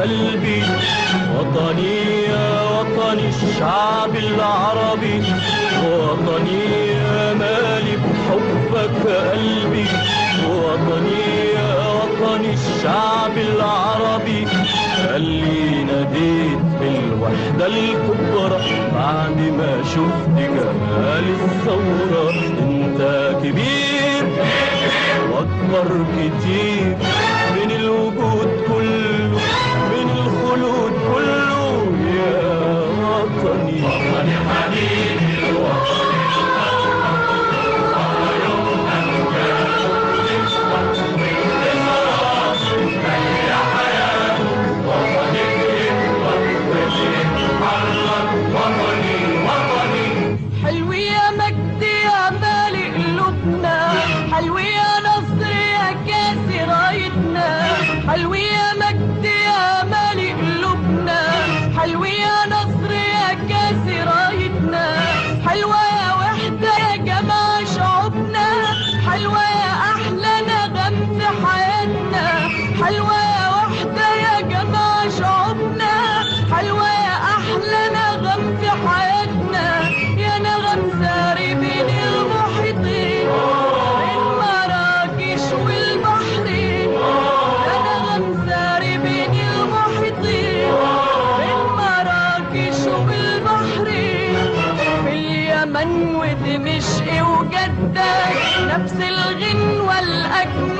قلبي وطني يا وطني الشعب العربي وطني يا مالك حبك قلبي وطني يا وطني الشعب العربي. اللي ناديت بالوحدة الكبرى بعد ما شفت جمال الثورة. انت كبير وأكبر كتير من الوجود كله. نفس الغنوة الأجمل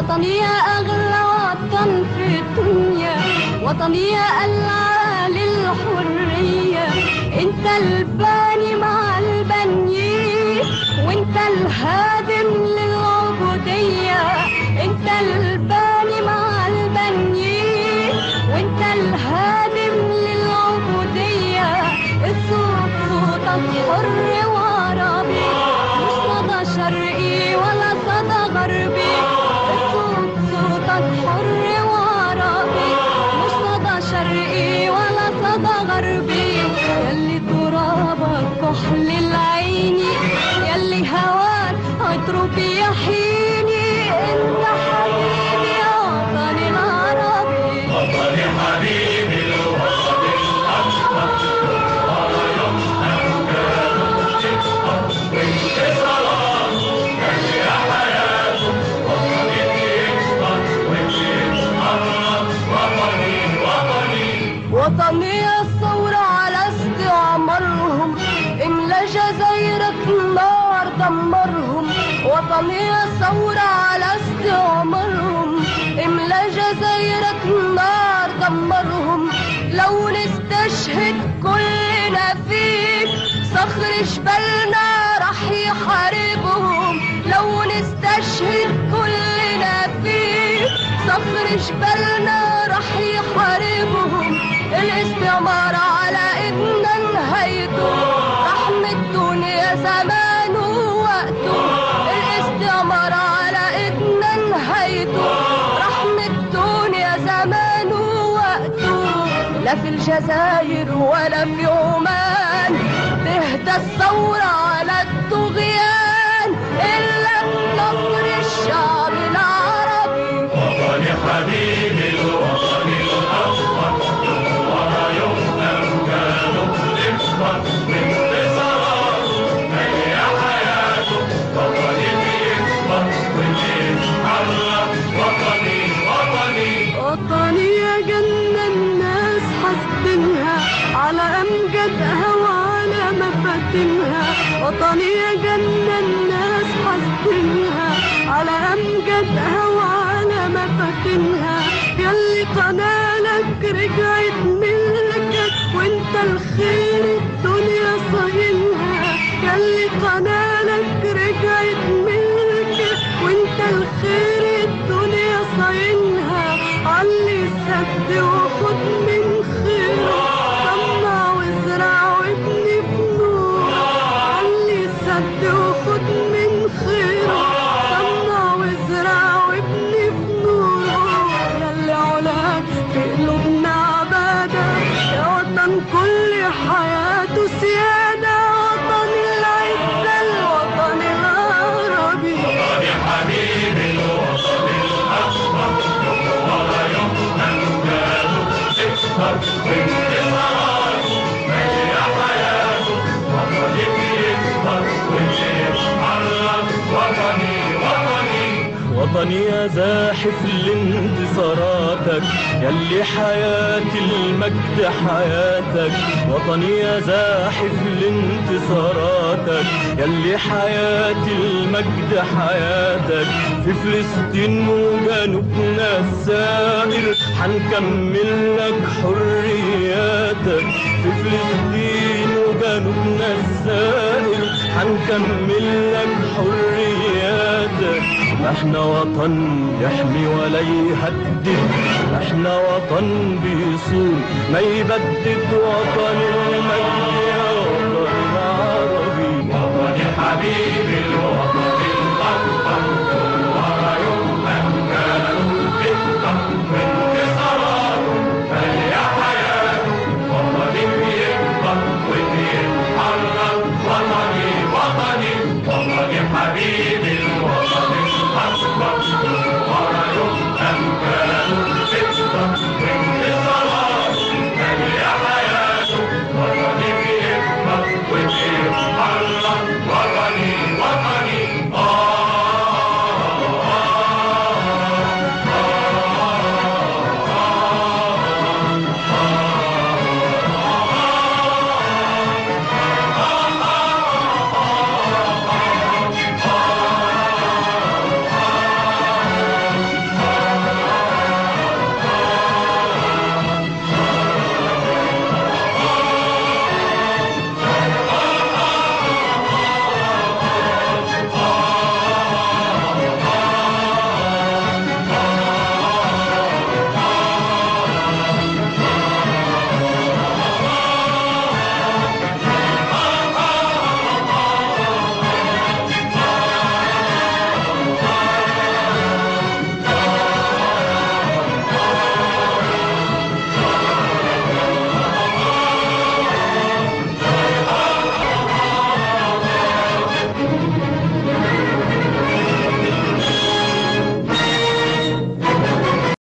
وطني يا أغلى وطن في الدنيا. وطني يا العالي الحرية أنت الباني مع البني وأنت الهادي شرقي ولا صدى غربي يلي ترابك كحلي النظام الثورة على استعمارهم. دمرهم. لو نستشهد كلنا فيك صخر شبالنا راح يحاربهم. لو نستشهد كلنا فيك صخر شبالنا في الجزائر ولا في عمان تهدى الثورة حاسدينها على أمجدها وعلى مفاتنها وطني يا جنة الناس حاسدينها على أمجدها وعلى مفاتنها ياللي قنالك رجعت ملكك وانت الخير الدنيا صاينها وطني يا زاحف لانتصاراتك يلي حياتي المجد حياتك. وطني يا زاحف لانتصاراتك يلي حياتي المجد حياتك. في فلسطين وجنوبنا السائر حنكمل لك حرياتك. في فلسطين وجنوبنا السائر حنكمل لك حرياتك. إحنا وطن يحمي ولا يهدد إحنا وطن بيصون ما يبدد وطن المجد يا وطن العربي وطني حبيبي